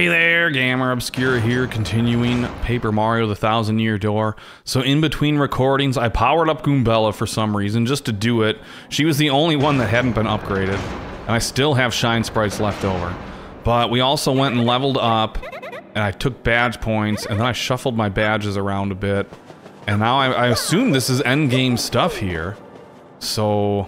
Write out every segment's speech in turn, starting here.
Hey there, Gamera Obscura here, continuing Paper Mario The Thousand Year Door. So in between recordings, I powered up Goombella for some reason, just to do it. She was the only one that hadn't been upgraded, and I still have Shine Sprites left over. But we also went and leveled up, and I took badge points, and then I shuffled my badges around a bit. And now I, I assume this is endgame stuff here. So,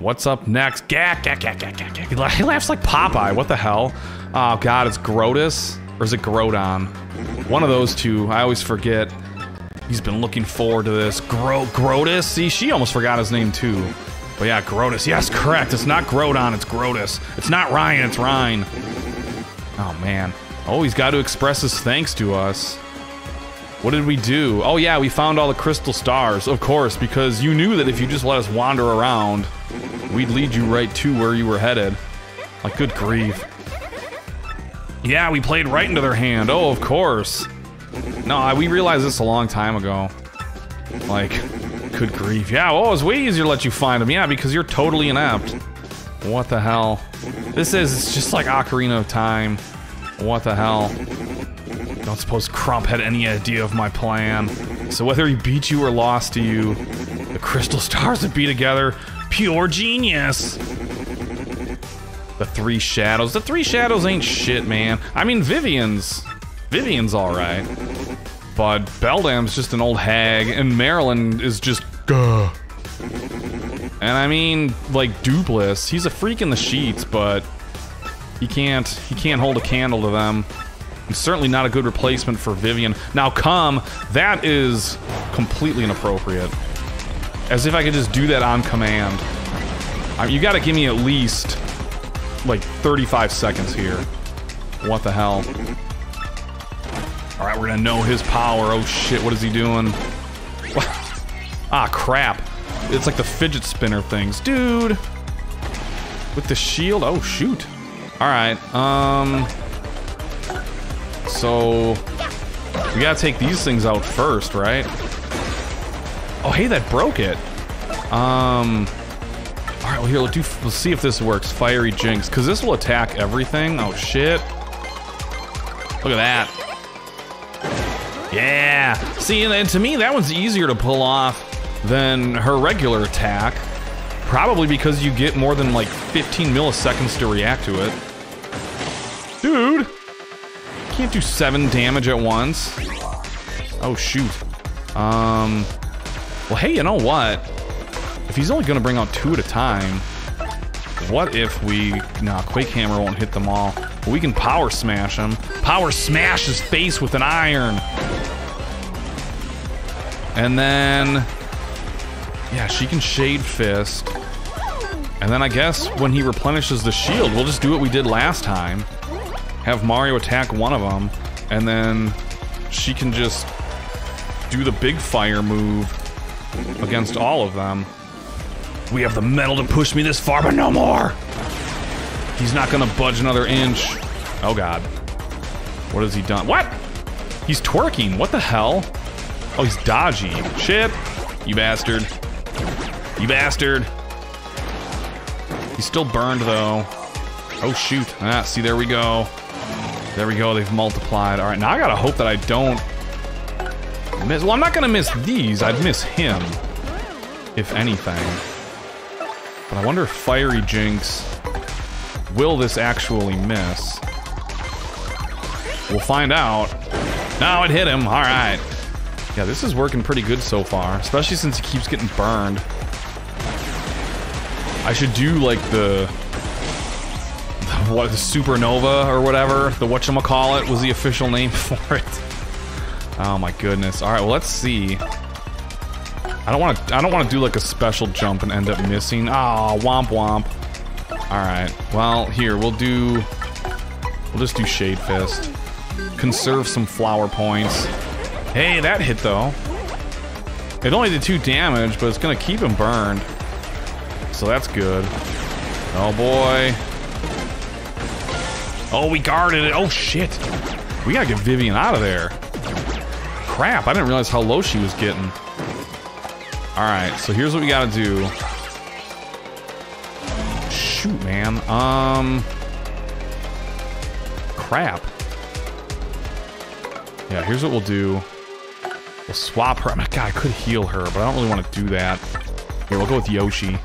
what's up next? Gak, gak, gak, gak, gak, gak. He laughs like Popeye. What the hell? Oh god, it's Grodus? Or is it Grodon? One of those two. I always forget. He's been looking forward to this. Gro Grodus? See, she almost forgot his name too. But yeah, Grodus. Yes, correct. It's not Grodon, it's Grodus. It's not Ryan, it's Ryan. Oh man. Oh, he's got to express his thanks to us. What did we do? Oh yeah, we found all the crystal stars, of course, because you knew that if you just let us wander around, we'd lead you right to where you were headed. Like, good grief. Yeah, we played right into their hand. Oh, of course. No, we realized this a long time ago. Like, good grief. Yeah, oh, it's way easier to let you find them. Yeah, because you're totally inept. What the hell? This is, just like Ocarina of Time. What the hell? Don't suppose Crump had any idea of my plan. So whether he beat you or lost to you, the crystal stars would be together. Pure genius! The three shadows. The three shadows ain't shit, man. I mean, Vivian's... Vivian's alright. But Beldam's just an old hag, and Marilyn is just... Gah. And I mean, like, Doopliss, he's a freak in the sheets, but... He can't... He can't hold a candle to them. And certainly not a good replacement for Vivian. Now, come, that is completely inappropriate. As if I could just do that on command. I mean, you gotta give me at least, like, 35 seconds here. What the hell? Alright, we're gonna know his power. Oh shit, what is he doing? ah, crap. It's like the fidget spinner things. Dude! With the shield? Oh, shoot. Alright, um... So... We gotta take these things out first, right? Oh, hey, that broke it. Um... Alright, well here, let's, do, let's see if this works. Fiery Jinx. Because this will attack everything. Oh, shit. Look at that. Yeah! See, and, and to me, that one's easier to pull off than her regular attack. Probably because you get more than, like, 15 milliseconds to react to it. Can't do seven damage at once. Oh, shoot. Um... Well, hey, you know what? If he's only gonna bring out two at a time, what if we... Nah, Quake Hammer won't hit them all. But we can Power Smash him. Power Smash his face with an iron! And then... Yeah, she can Shade Fist. And then I guess when he replenishes the shield, we'll just do what we did last time. Have Mario attack one of them, and then she can just do the big fire move against all of them. We have the metal to push me this far, but no more! He's not gonna budge another inch. Oh god. What has he done? What? He's twerking. What the hell? Oh, he's dodgy. Shit. You bastard. You bastard. He's still burned, though. Oh, shoot. Ah, see, there we go. There we go, they've multiplied. Alright, now I gotta hope that I don't miss. Well, I'm not gonna miss these. I'd miss him. If anything. But I wonder if Fiery Jinx... Will this actually miss? We'll find out. Now it hit him. Alright. Yeah, this is working pretty good so far. Especially since he keeps getting burned. I should do, like, the... What, Supernova or whatever? The whatchamacallit was the official name for it. Oh my goodness. Alright, well, let's see. I don't want to. I don't want to do like a special jump and end up missing. Ah, oh, womp womp. All right. Well, here we'll do. We'll just do Shade Fist. Conserve some flower points. Hey, that hit though. It only did two damage, but it's gonna keep him burned. So that's good. Oh boy. Oh, we guarded it. Oh shit. We gotta get Vivian out of there. Crap, I didn't realize how low she was getting. Alright, so here's what we gotta do. Shoot, man. Um... Crap. Yeah, here's what we'll do. We'll swap her. I mean, God, I could heal her, but I don't really want to do that. Here, we'll go with Yoshi.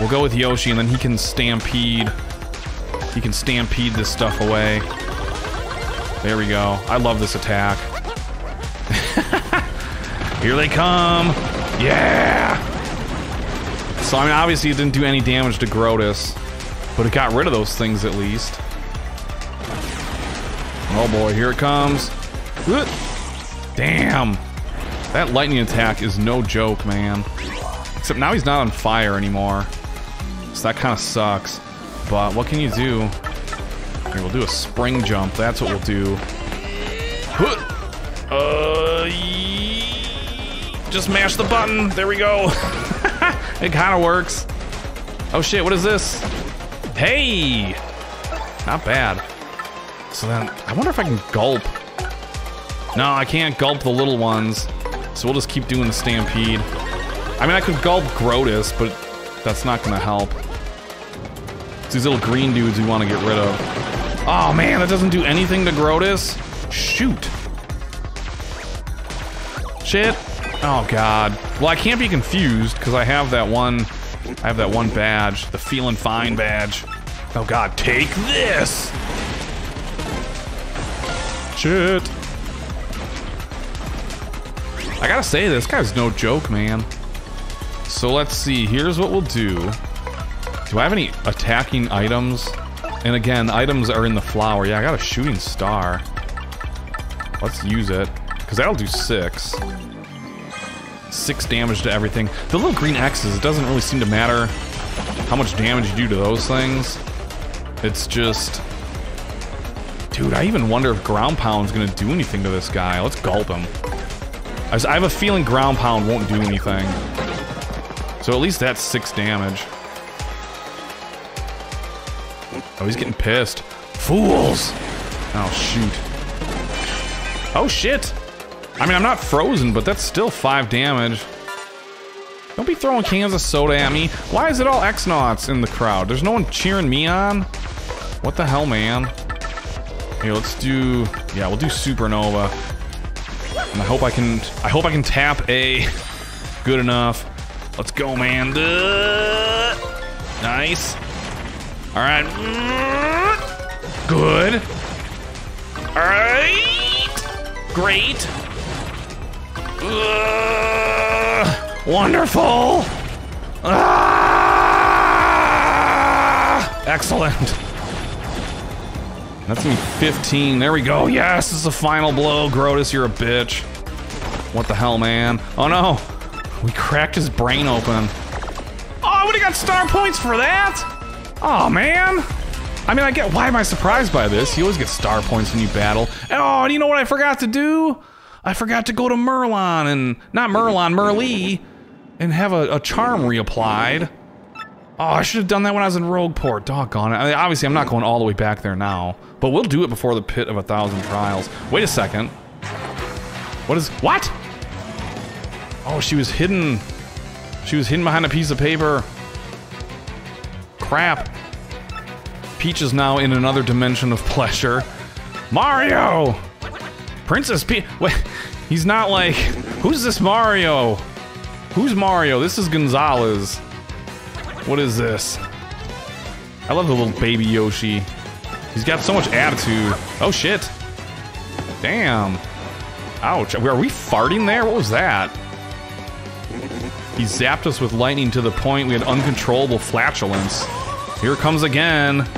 We'll go with Yoshi, and then he can stampede. He can stampede this stuff away. There we go. I love this attack. Here they come. Yeah! So, I mean, obviously it didn't do any damage to Grodus, but it got rid of those things at least. Oh boy, here it comes. Damn. That lightning attack is no joke, man. Except now he's not on fire anymore. So that kind of sucks. But what can you do? Here, we'll do a spring jump. That's what we'll do. Uh, just mash the button. There we go. it kind of works. Oh shit, what is this? Hey! Not bad. So then, I wonder if I can gulp. No, I can't gulp the little ones. So we'll just keep doing the stampede. I mean, I could gulp Grodus, but that's not gonna help. It's these little green dudes we want to get rid of. Oh man, that doesn't do anything to Grodus? Shoot. Shit. Oh god. Well, I can't be confused because I have that one. I have that one badge, the feeling fine badge. Oh god, take this. Shit. I gotta say, this guy's no joke, man. So let's see. Here's what we'll do. Do I have any attacking items? And again, items are in the flower. Yeah, I got a shooting star. Let's use it. Because that'll do six. Six damage to everything. The little green X's, it doesn't really seem to matter how much damage you do to those things. It's just... Dude, I even wonder if Ground Pound's gonna do anything to this guy. Let's gulp him. I have a feeling Ground Pound won't do anything. So at least that's six damage. Oh, he's getting pissed. Fools! Oh, shoot. Oh, shit! I mean, I'm not frozen, but that's still five damage. Don't be throwing cans of soda at me. Why is it all X-Nauts in the crowd? There's no one cheering me on? What the hell, man? Here, let's do... Yeah, we'll do Supernova. And I hope I can... I hope I can tap A good enough. Let's go, man. Nice. All right. Good. All right. Great. Uh, wonderful. Ah, excellent. That's me 15. There we go. Yes, this is the final blow. Grodus, you're a bitch. What the hell, man? Oh no. We cracked his brain open. Oh, I would've got star points for that! Oh man! I mean, I get why am I surprised by this? You always get star points when you battle. Oh, and you know what I forgot to do? I forgot to go to Merlon and not Merlon, Merlee, and have a, a charm reapplied. Oh, I should have done that when I was in Rogueport. Doggone it. I mean, obviously, I'm not going all the way back there now, but we'll do it before the pit of a thousand trials. Wait a second. What is what? Oh, she was hidden. She was hidden behind a piece of paper. Crap. Peach is now in another dimension of pleasure. Mario! Princess Peach. Wait, he's not like. Who's this Mario? Who's Mario? This is Gonzales. What is this? I love the little baby Yoshi. He's got so much attitude. Oh shit. Damn. Ouch. Are we farting there? What was that? He zapped us with lightning to the point we had uncontrollable flatulence. Here comes again.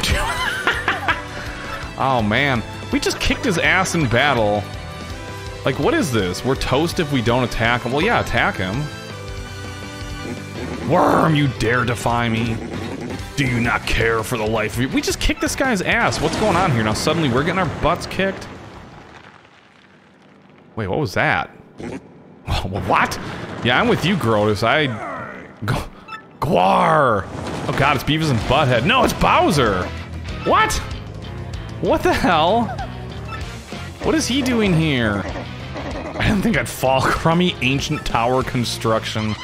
Two. oh man. We just kicked his ass in battle. Like, what is this? We're toast if we don't attack him. Well, yeah, attack him. Worm, you dare defy me. Do you not care for the life of you? We just kicked this guy's ass. What's going on here? Now suddenly we're getting our butts kicked? Wait, what was that? what? Yeah, I'm with you, Grodus. I... Gwar! Oh god, it's Beavis and Butthead. No, it's Bowser! What? What the hell? What is he doing here? I didn't think I'd fall. Crummy ancient tower construction.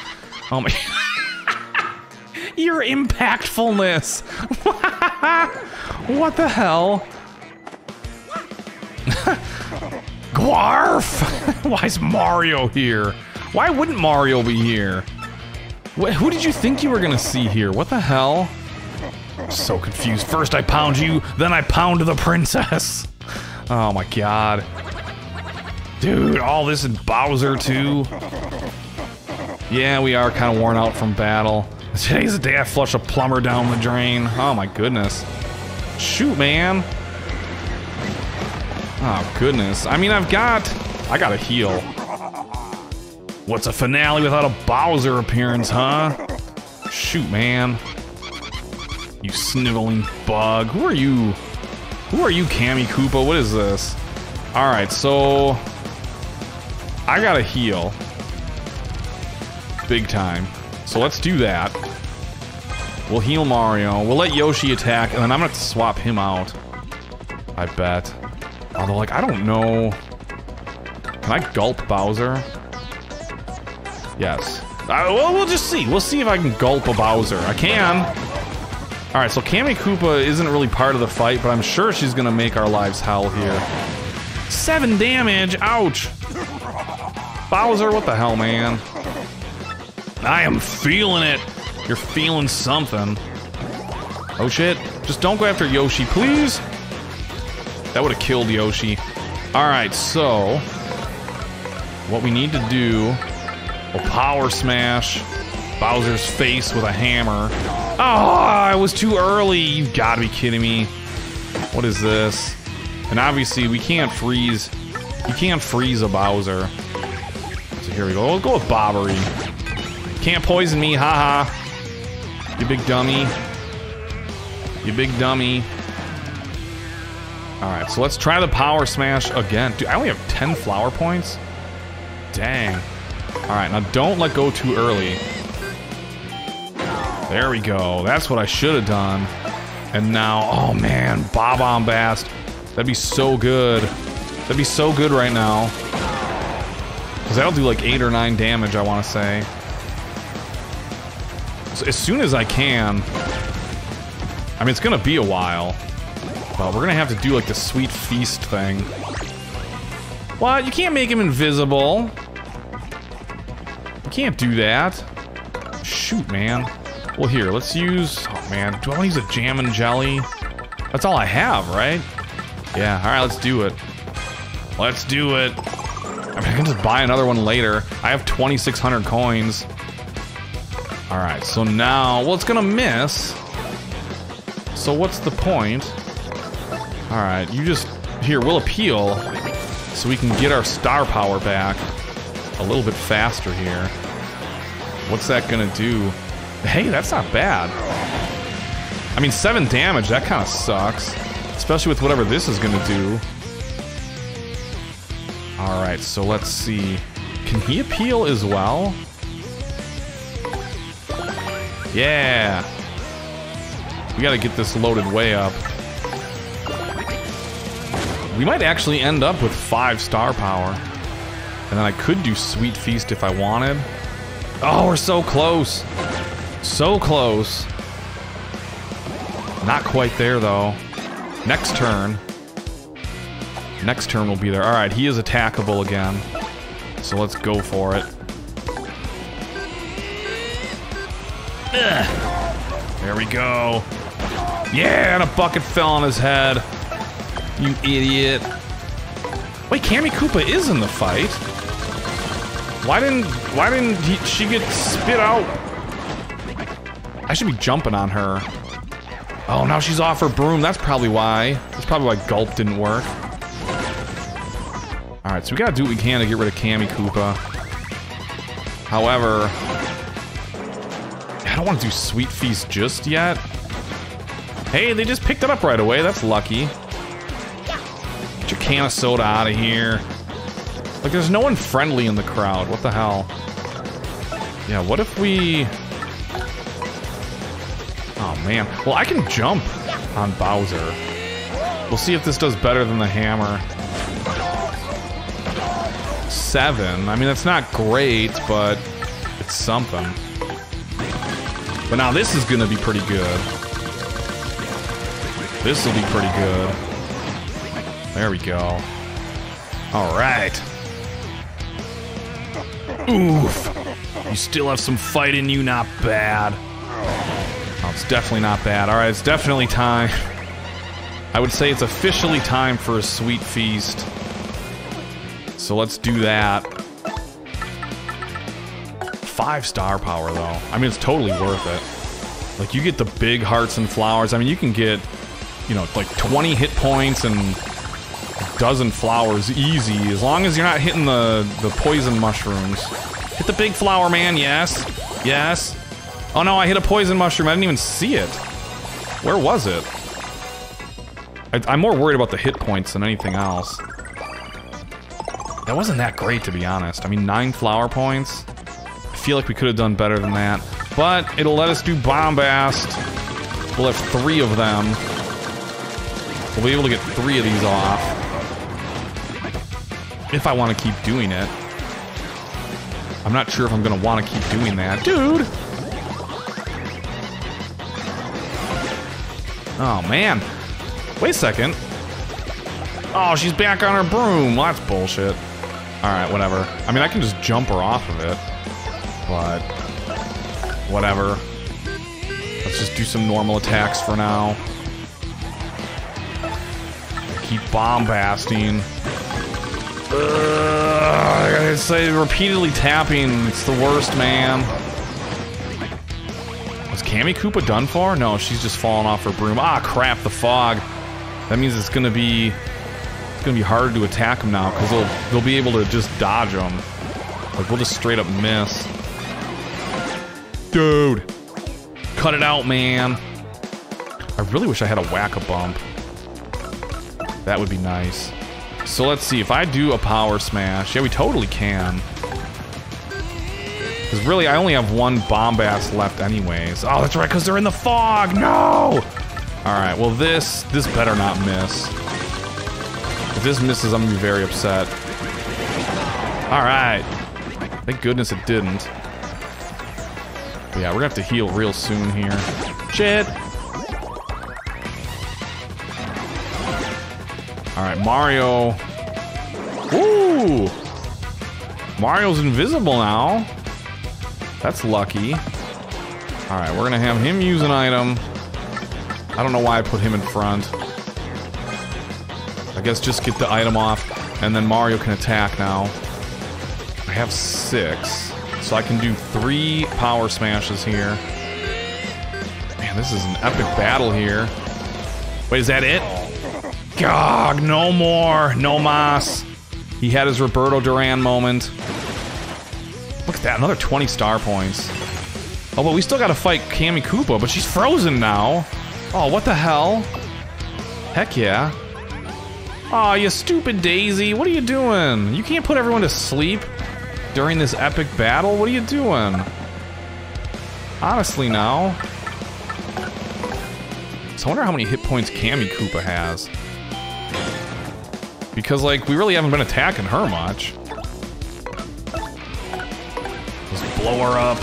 Oh my... Your impactfulness! what the hell? Gwarf! Why is Mario here? Why wouldn't Mario be here? Wh who did you think you were gonna see here? What the hell? So confused. First I pound you, then I pound the princess. Oh my god. Dude, all this in Bowser too? Yeah, we are kind of worn out from battle. Today's the day I flush a plumber down the drain. Oh my goodness. Shoot, man. Oh goodness. I mean, I've got... I got a heal. What's a finale without a Bowser appearance, huh? Shoot, man. You sniveling bug. Who are you? Who are you, Kammy Koopa? What is this? Alright, so... I gotta heal. Big time. So let's do that. We'll heal Mario. We'll let Yoshi attack, and then I'm gonna swap him out. I bet. Although, like, I don't know... Can I gulp Bowser? Yes. Uh, well, we'll just see. We'll see if I can gulp a Bowser. I can. Alright, so Kammy Koopa isn't really part of the fight, but I'm sure she's gonna make our lives hell here. Seven damage! Ouch! Bowser, what the hell, man? I am feeling it! You're feeling something. Oh shit. Just don't go after Yoshi, please! That would have killed Yoshi. Alright, so... What we need to do... We'll power smash Bowser's face with a hammer. Ah, oh, I was too early! You've gotta be kidding me. What is this? And obviously, we can't freeze... You can't freeze a Bowser. So here we go. We'll go with Bobbery. Can't poison me, haha. You big dummy. You big dummy. Alright, so let's try the power smash again. Dude, I only have 10 flower points? Dang. Alright, now don't let go too early. There we go. That's what I should have done. And now, oh man, Bob-omb-Bast. That'd be so good. That'd be so good right now. Because that'll do like 8 or 9 damage, I want to say. So as soon as I can... I mean, it's going to be a while. But we're going to have to do like the sweet feast thing. What? You can't make him invisible. Can't do that. Shoot, man. Well, here, let's use... Oh, man. Do I want to use a jam and jelly? That's all I have, right? Yeah, alright, let's do it. Let's do it. I, mean, I can just buy another one later. I have 2,600 coins. Alright, so now... Well, it's gonna miss. So what's the point? Alright, you just... Here, we'll appeal. So we can get our star power back. A little bit faster here. What's that gonna do? Hey, that's not bad. I mean, 7 damage, that kind of sucks. Especially with whatever this is gonna do. Alright, so let's see. Can he appeal as well? Yeah! We gotta get this loaded way up. We might actually end up with 5 star power. And then I could do Sweet Feast if I wanted. Oh, we're so close! So close. Not quite there, though. Next turn. Next turn will be there. Alright, he is attackable again. So let's go for it. Ugh. There we go. Yeah, and a bucket fell on his head. You idiot. Wait, Kammy Koopa is in the fight. Why didn't why didn't he, she get spit out? I should be jumping on her. Oh, now she's off her broom. That's probably why. That's probably why Gulp didn't work. Alright, so we gotta do what we can to get rid of Kammy Koopa. However... I don't want to do Sweet Feast just yet. Hey, they just picked it up right away. That's lucky. Can of soda out of here. Like, there's no one friendly in the crowd. What the hell? Yeah, what if we... Oh, man. Well, I can jump on Bowser. We'll see if this does better than the hammer. Seven. I mean, that's not great, but it's something. But now this is gonna be pretty good. This will be pretty good. There we go. All right. Oof. You still have some fight in you, not bad. Oh, it's definitely not bad. All right, it's definitely time. I would say it's officially time for a sweet feast. So let's do that. Five star power, though. I mean, it's totally worth it. Like, you get the big hearts and flowers. I mean, you can get, you know, like 20 hit points and dozen flowers easy, as long as you're not hitting the, the poison mushrooms. Hit the big flower, man, yes. Yes. Oh no, I hit a poison mushroom, I didn't even see it. Where was it? I, am more worried about the hit points than anything else. That wasn't that great, to be honest. I mean, nine flower points? I feel like we could have done better than that. But it'll let us do Bombast. We'll have three of them. We'll be able to get three of these off. If I want to keep doing it. I'm not sure if I'm going to want to keep doing that. Dude! Oh, man. Wait a second. Oh, she's back on her broom. Well, that's bullshit. Alright, whatever. I mean, I can just jump her off of it. But... Whatever. Let's just do some normal attacks for now. Keep bombasting. Ugh, I gotta say, repeatedly tapping, it's the worst, man. Was Kammy Koopa done for? No, she's just falling off her broom. Ah, crap, the fog. That means it's gonna be... It's gonna be harder to attack them now, because they'll, they'll be able to just dodge them. Like, we'll just straight up miss. Dude! Cut it out, man! I really wish I had a whack-a-bump. That would be nice. So let's see, if I do a power smash, yeah, we totally can. Because really, I only have one Bombast left anyways. Oh, that's right, because they're in the fog! No! Alright, well this, this better not miss. If this misses, I'm gonna be very upset. Alright. Thank goodness it didn't. But yeah, we're gonna have to heal real soon here. Shit! Alright, Mario. Woo! Mario's invisible now. That's lucky. Alright, we're gonna have him use an item. I don't know why I put him in front. I guess just get the item off, and then Mario can attack now. I have six, so I can do three power smashes here. Man, this is an epic battle here. Wait, is that it? Gog, no more. No mas. He had his Roberto Duran moment. Look at that, another 20 star points. Oh, but we still gotta fight Kammy Koopa, but she's frozen now. Oh, what the hell? Heck yeah. Aw, oh, you stupid Daisy, what are you doing? You can't put everyone to sleep during this epic battle? What are you doing? Honestly now. So I wonder how many hit points Kammy Koopa has. Because, like, we really haven't been attacking her much. Just blow her up.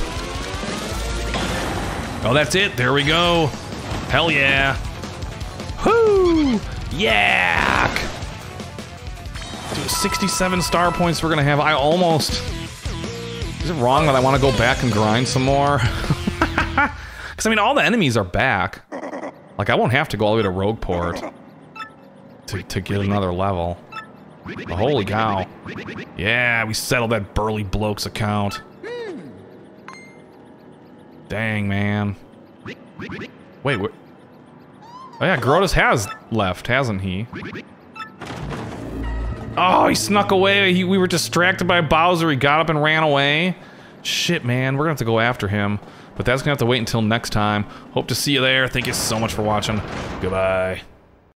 Oh, that's it. There we go. Hell yeah. Whoo! Yak! Dude, 67 star points we're gonna have. I almost... Is it wrong that I want to go back and grind some more? Because, I mean, all the enemies are back. Like, I won't have to go all the way to Rogueport to, to get another level. Holy cow. Yeah, we settled that burly bloke's account. Dang, man. Wait, what? Oh yeah, Grodus has left, hasn't he? Oh, he snuck away. He, we were distracted by Bowser. He got up and ran away. Shit, man. We're gonna have to go after him. But that's gonna have to wait until next time. Hope to see you there. Thank you so much for watching. Goodbye.